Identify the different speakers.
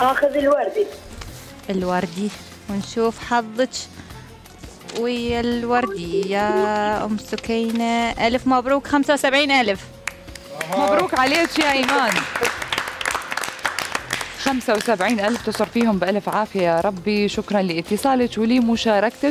Speaker 1: آخذ الوردي.
Speaker 2: الوردي. ونشوف حظك. ويا الوردي يا أم سكينة. ألف مبروك 75 ألف.
Speaker 3: مبروك عليك يا إيمان. 75 ألف تصر فيهم بألف عافية. يا ربي شكرا لإتصالك ولمشاركتك.